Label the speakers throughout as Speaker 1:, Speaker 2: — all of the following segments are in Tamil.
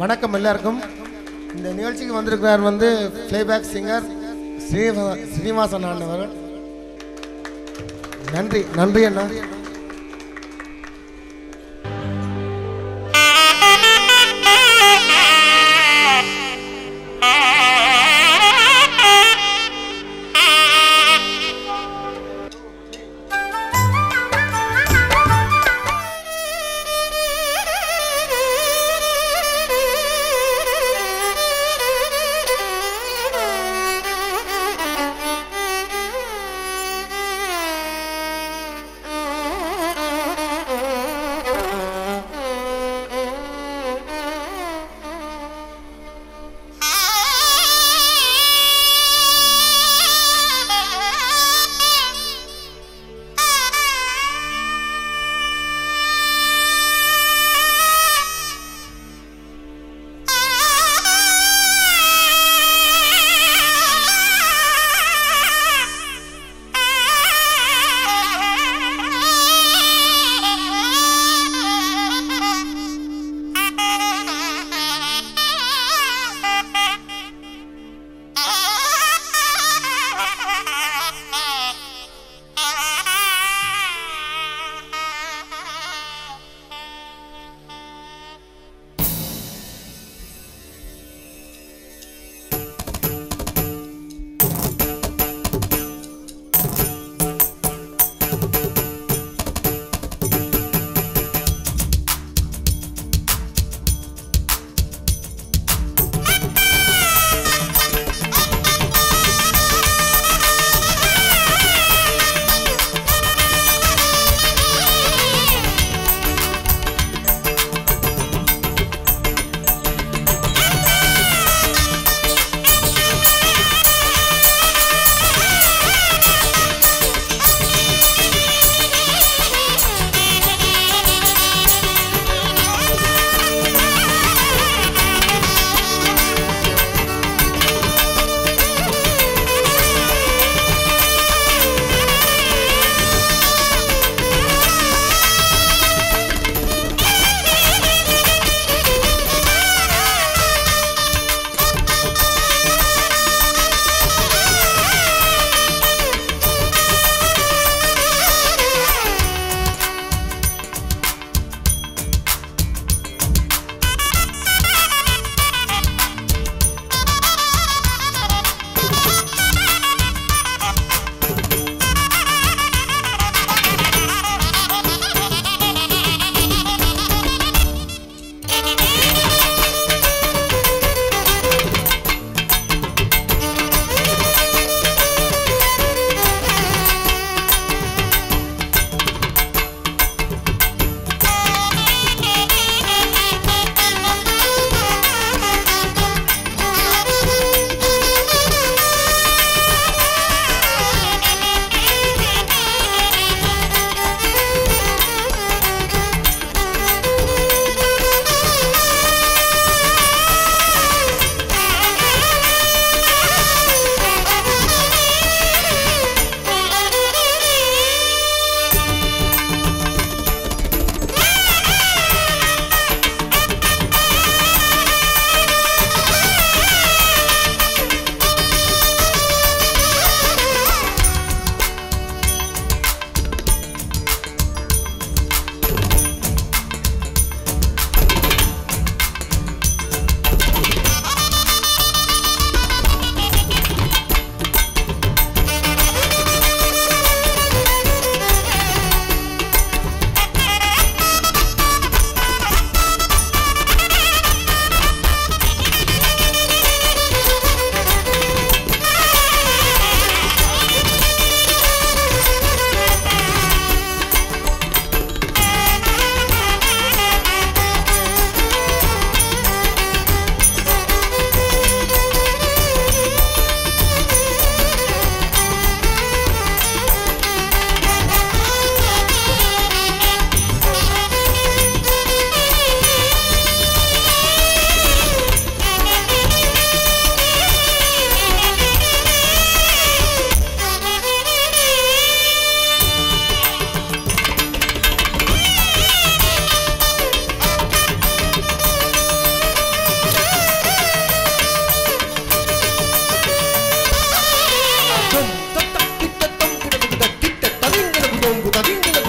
Speaker 1: வணக்கம் எல்லாருக்கும். இந்த நிகழ்ச்சிக்கு வந்திருக்கிறார் வந்து பிளேபேக் சிங்கர் ஸ்ரீவா ஸ்ரீனிவாசன் ஆண்டவர் நன்றி நன்றி அண்ணா.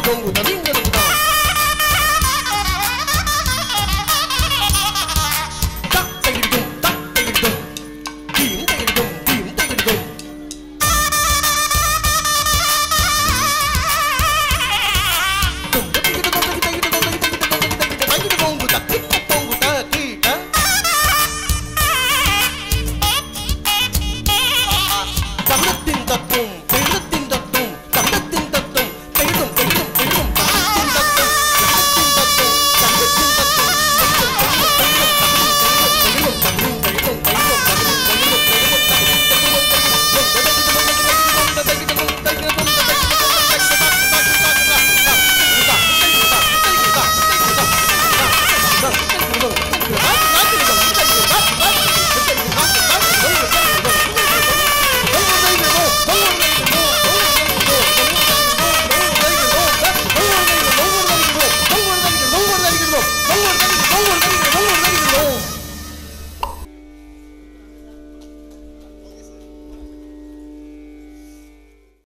Speaker 1: donguda, dinga donguda. Don't